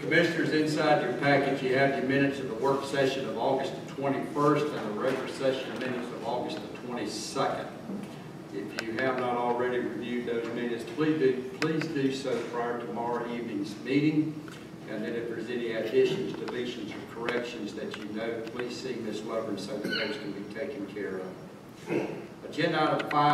Commissioners, inside your package, you have the minutes of the work session of August the 21st and the regular session minutes of August the 22nd. If you have not already reviewed those minutes, please do, please do so prior to tomorrow evening's meeting. And then if there's any additions, deletions, or corrections that you know, please see Ms. Lovren so that those can be taken care of. Agenda item five.